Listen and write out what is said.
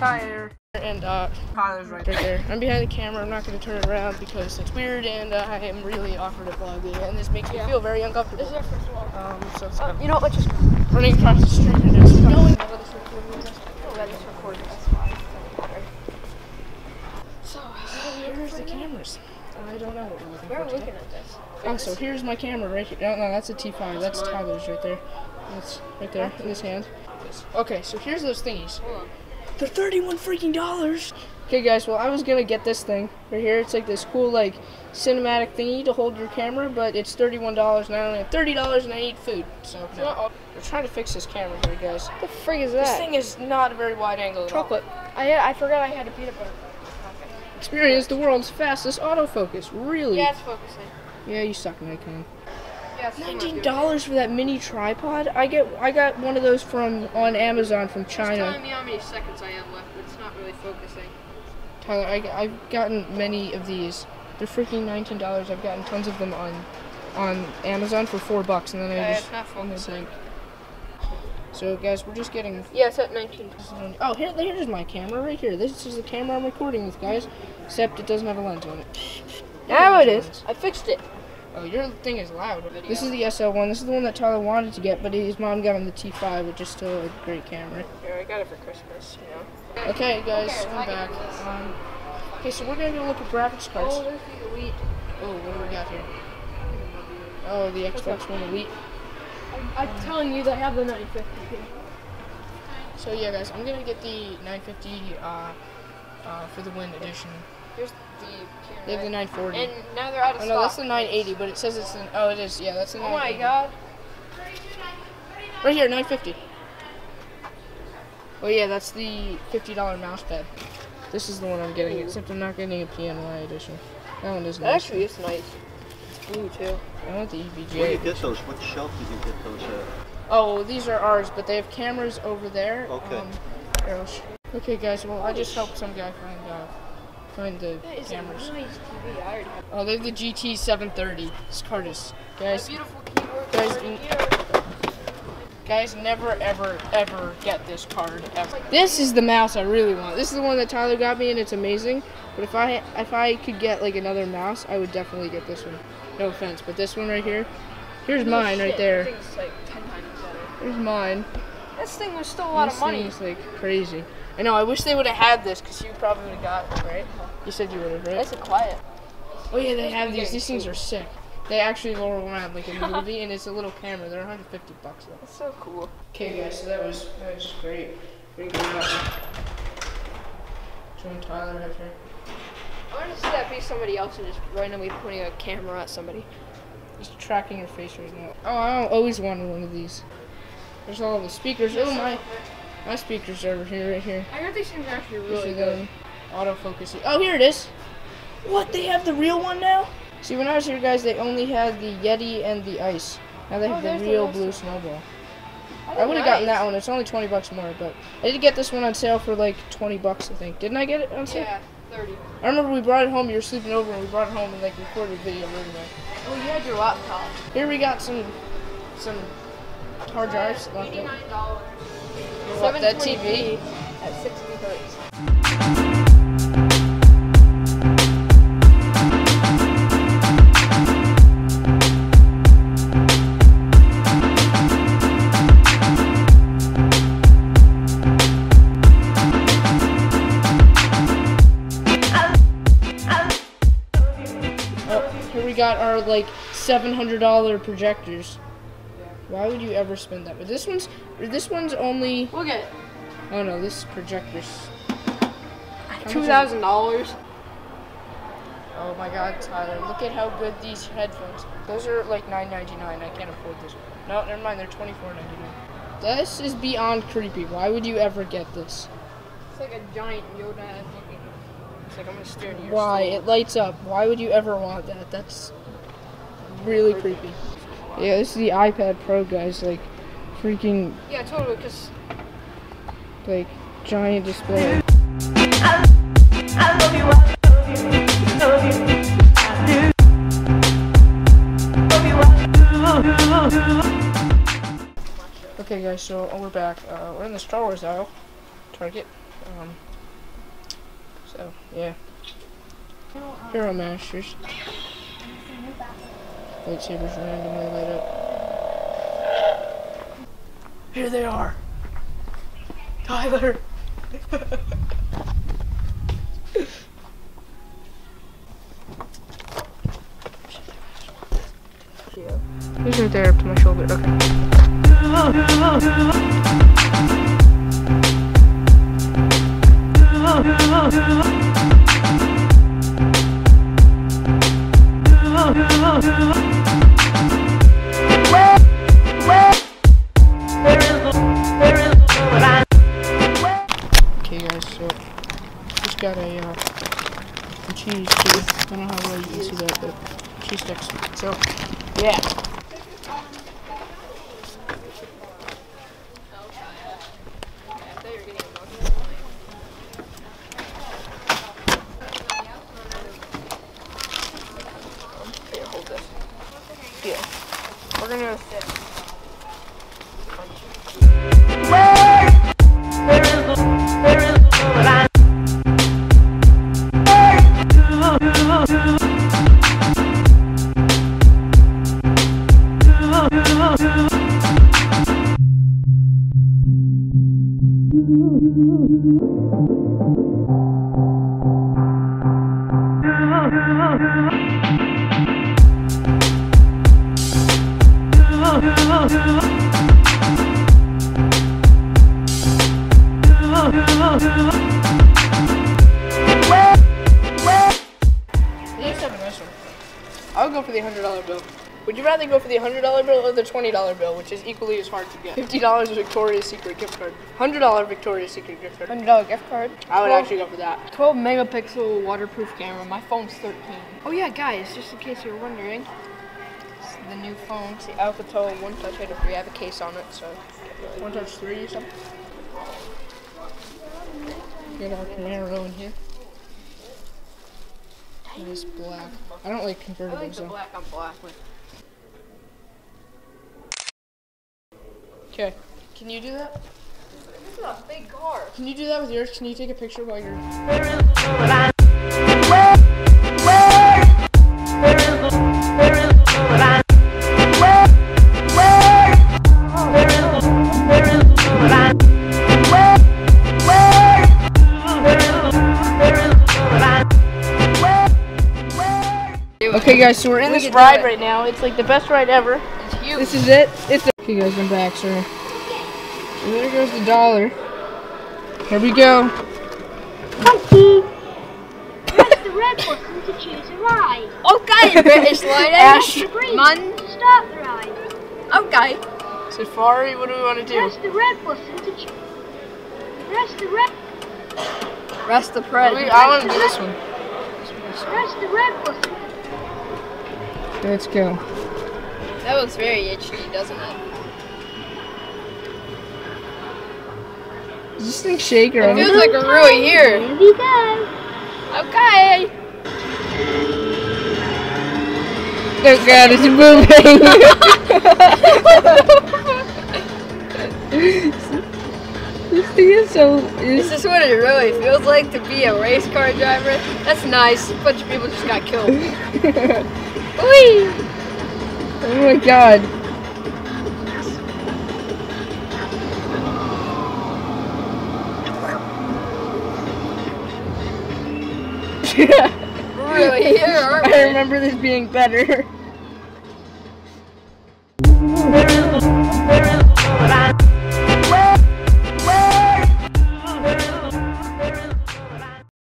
Tyler. And uh, Tyler's right right there. I'm behind the camera. I'm not going to turn it around because it's weird and uh, I am really awkward at vlogging and this makes me feel very uncomfortable. This is our first vlog. Um, so Uh, you know what? Let's just. Running across the street and it's going. Oh, that is recorded. That's fine. So, Where's the cameras? I don't know what we're looking we're looking at this. Oh, so here's my camera right here. No, no, that's a T5. That's Tyler's right there. That's right there in his hand. Okay, so here's those thingies. Hold. They're 31 freaking dollars. Okay, guys. Well, I was gonna get this thing right here. It's like this cool like cinematic thingy to hold your camera, but it's 31 dollars, and I only have 30 dollars, and I eat food. So no. Uh-oh. we're trying to fix this camera here, guys. What the frig is that? This thing is not a very wide angle. Chocolate. I I forgot I had a peanut butter. Experience the world's fastest autofocus. Really? Yeah, it's focusing. Yeah, you suck, Nikon. Yeah, it's still not Nineteen dollars for that mini tripod. I get I got one of those from on Amazon from It's China. telling me how many seconds I have left, but it's not really focusing. Tyler, I, I've gotten many of these. They're freaking nineteen dollars. I've gotten tons of them on on Amazon for four bucks, and then I Yeah, just it's not focusing. so guys, we're just getting. Yeah, it's at 19. Oh, here, here's my camera right here. This is the camera I'm recording with, guys. Except it doesn't have a lens on it. Now it is. I fixed it. Oh, your thing is loud. This is the SL one. This is the one that Tyler wanted to get, but his mom got him the T5, which is still a great camera. Yeah, I got it for Christmas, you know. Okay, guys, Okay, I'm back. Um, okay, so we're gonna go look at graphics cards. Oh, there's the Elite. Oh, what do we got here? Oh, the Xbox One Elite. I'm, I'm telling you, they have the 950. So yeah, guys, I'm gonna get the 950 uh, uh, for the Win edition. Here's the They have the 940. And now they're out of oh stock. no, that's the 980, but it says it's an. Oh, it is. Yeah, that's the. Oh my 980. god. Right here, 950. Oh yeah, that's the $50 mouse pad. This is the one I'm getting, except I'm not getting a PNY edition. That one is That nice. actually is nice. It's blue too. I want the E Where do you get those? What shelf did you get those at? Oh, well, these are ours, but they have cameras over there. Okay. Um, here, I'll okay, guys. Well, I just helped some guy find the That is cameras. a nice TV. I already have Oh, they have the GT 730. This card is, guys. guys, right in- here. Guys, never, ever, ever get this card ever. This is the mouse I really want. This is the one that Tyler got me, and it's amazing. But if I if I could get like another mouse, I would definitely get this one. No offense, but this one right here. Here's mine right there. That thing's like 10 times better. Here's mine. This thing was still a lot this of money. is like crazy. I know. I wish they would have had this because you probably would have got it, right? You said you would have, right? Nice and quiet. Oh yeah, they have these. These things are sick. They actually roll around like in the movie, and it's a little camera. They're 150 bucks though. That's so cool. Okay, guys, so that was that was great. Good. Job. Showing Tyler right here. I want to see that be somebody else and just randomly pointing a camera at somebody. He's tracking your face right now. Oh, I always wanted one of these. There's all the speakers. Oh my, my speakers are over here, right here. I heard these things are actually really good. the autofocus. Oh, here it is. What? They have the real one now? See, when I was here, guys, they only had the Yeti and the Ice. Now they Oh, have the the real nice blue snowball. Oh, I Oh, would have gotten that one. It's only 20 bucks more, but I did get this one on sale for like 20 bucks, I think. Didn't I get it on sale? Yeah, 30. I remember we brought it home. You were sleeping over, and we brought it home and like recorded a video right away. Oh, you had your laptop. Here we got some some hard drives left. $89. What, that TV? At 60 hertz. Oh, here we got our like seven hundred dollar projectors. Why would you ever spend that? But this one's this one's only Look at it. oh no, this projector's $2,000. oh my god, Tyler, look at how good these headphones. Those are like nine ninety nine. I can't afford this. No, never mind. They're twenty four ninety nine. This is beyond creepy. Why would you ever get this? It's like a giant Yoda. It's like I'm gonna stare into your Why? It lights up. Why would you ever want that? That's really creepy. Yeah, this is the iPad Pro, guys. Like, freaking, Yeah, totally, because like, giant display. Okay, guys, so we're back. Uh, we're in the Star Wars aisle. Target. Um, so yeah. Hero Mashers. Lightsabers randomly light up. Here they are. Tyler. He's right there up to my shoulder. Okay. Got a, uh, cheese too. I don't know how well you can see that, but cheese sticks. So, yeah. Next up in this one. I would go for the hundred dollar bill. Would you rather go for the hundred dollar bill or the twenty dollar bill, which is equally as hard to get? Fifty dollars Victoria's Secret gift card. Hundred dollar Victoria's Secret gift card. Hundred dollar gift card. I would 12 actually go for that. 12 megapixel waterproof camera. My phone's 13. Oh yeah, guys, just in case you're wondering, the new phone. it's the Alcatel One Touch Hit Free. I have a case on it, so One Touch Three or something. Got our Camaro in here. Nice black. I don't like I convertibles like the though. black on black with. Okay, can you do that? This is a big car. Can you do that with yours? Can you take a picture while you're? Okay, guys, so we're in We this ride right now. It's like the best ride ever. It's huge. This is it. It's okay, guys. I'm back, sir. So there goes the dollar. Here we go. Monkey. Press the red button to choose a ride. okay, British lady. Ash. Man. start the ride. Okay. Safari. What do we want to do? Press the red button to choose. Press the red. Rest the I, pred. mean, I want to do this one. Press the red button. Let's go. That looks very HD, doesn't it? Does this thing shake or It feels like we're really here. Here we go. Okay. Oh god, it's moving. this thing is so. This is what it really feels like to be a race car driver. That's nice. A bunch of people just got killed. Whee! oh my god. Really I remember this being better.